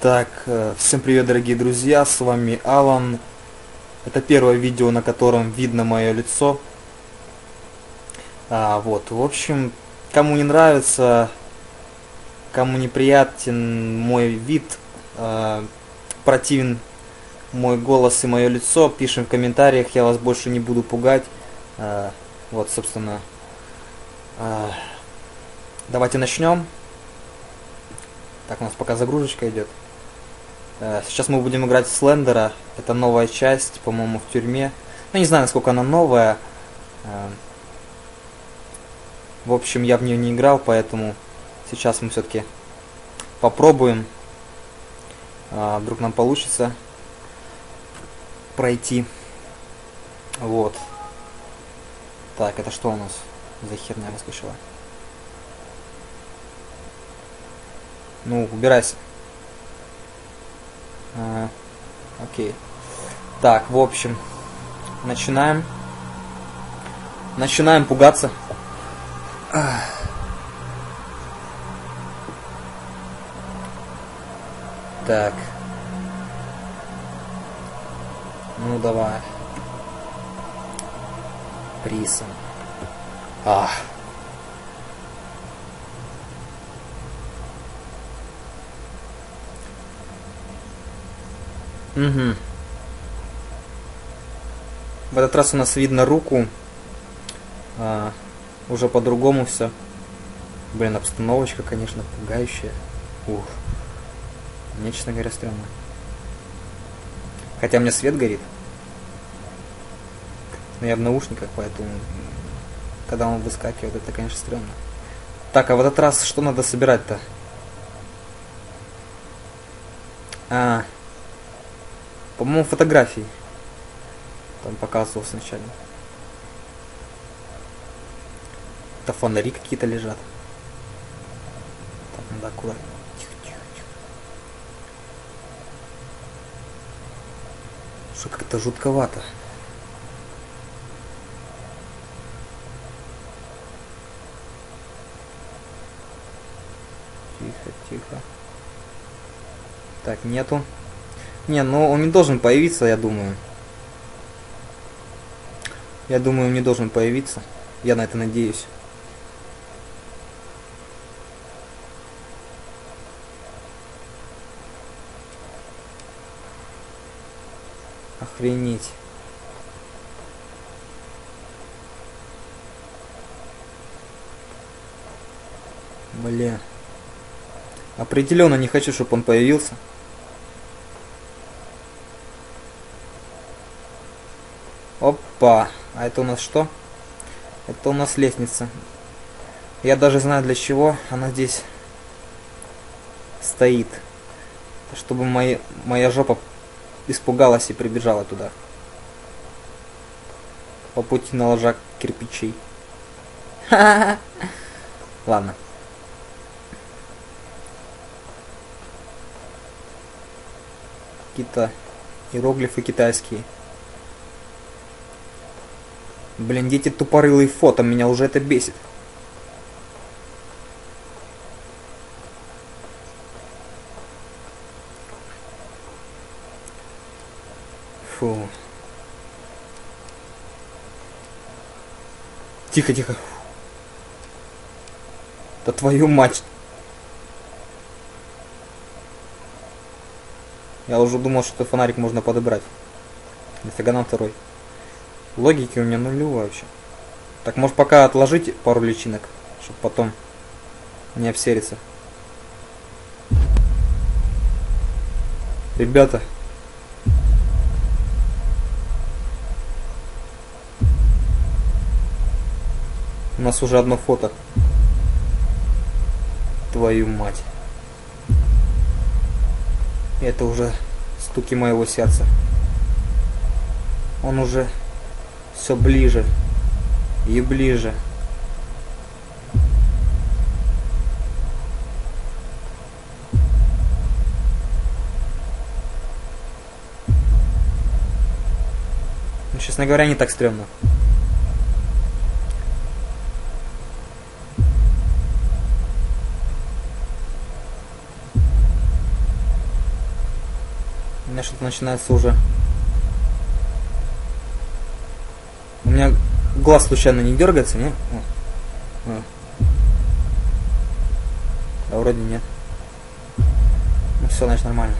Так, э, всем привет, дорогие друзья, с вами Алан. Это первое видео, на котором видно мое лицо. А, вот, в общем, кому не нравится, кому неприятен мой вид, э, противен мой голос и мое лицо, пишем в комментариях, я вас больше не буду пугать. Э, вот, собственно, давайте начнем. Так, у нас пока загрузочка идет. Э, сейчас мы будем играть в Слендера. Это новая часть, по-моему, в тюрьме. Ну, не знаю, насколько она новая. Э, в общем, я в нее не играл, поэтому сейчас мы все-таки попробуем. А, вдруг нам получится пройти. Вот. Так, это что у нас за херня выскочила? Ну, убирайся. А, окей. Так, в общем, начинаем. Начинаем пугаться. Так. Ну давай. Присон. Ах. Угу. В этот раз у нас видно руку. А, уже по-другому все. Блин, обстановочка, конечно, пугающая. Ух. Мне, честно говоря, стрёмно. Хотя у меня свет горит. Но я в наушниках, поэтому когда он выскакивает, это, конечно, стрёмно. Так, а в этот раз что надо собирать-то? А, по-моему, фотографии. Там показывал сначала. Это фонари какие-то лежат. Так, надо аккуратно. Тихо, тихо, тихо. Что как-то жутковато. Тихо, тихо. Так, нету. Не, ну он не должен появиться, я думаю. Я думаю, он не должен появиться. Я на это надеюсь. Охренеть. Бля. Определенно не хочу, чтобы он появился. Опа! А это у нас что? Это у нас лестница. Я даже знаю для чего она здесь стоит. Чтобы мои, моя жопа испугалась и прибежала туда. По пути наложа кирпичей. Ладно. Какие-то иероглифы китайские. Блин, дети тупорылые фото, меня уже это бесит. Фу. Тихо, тихо. Да твою мать. Я уже думал, что фонарик можно подобрать. Нифига нам второй. Логики у меня нулевая вообще. Так, может пока отложить пару личинок, чтобы потом не обсериться. Ребята. У нас уже одно фото. Твою мать. Это уже стуки моего сердца. Он уже все ближе и ближе. Ну, честно говоря, не так стрёмно. Меня что-то начинается уже. У меня глаз случайно не дергается, не? Да вроде нет. Ну все, значит нормально.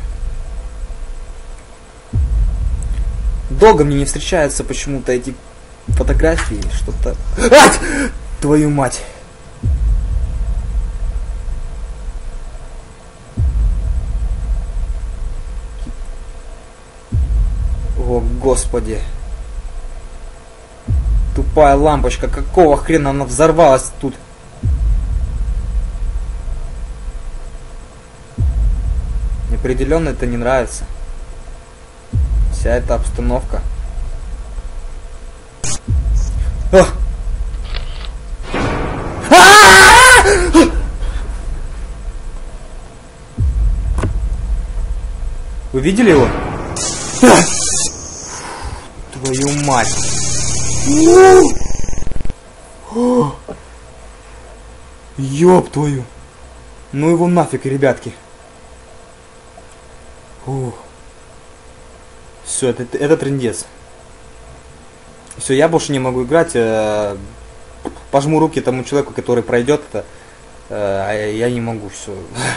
Долго мне не встречаются почему-то эти фотографии, что-то... Ать! Твою мать! Господи. Тупая лампочка, какого хрена она взорвалась тут? Определенно это не нравится. Вся эта обстановка. О! Вы видели его? Мать. Ёб твою. Ну его нафиг, ребятки. Все, это, это трендец. Все, я больше не могу играть. Э, пожму руки тому человеку, который пройдет это. Э, а я не могу, все.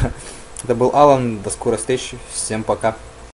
Это был Алан, до скорой встречи. Всем пока.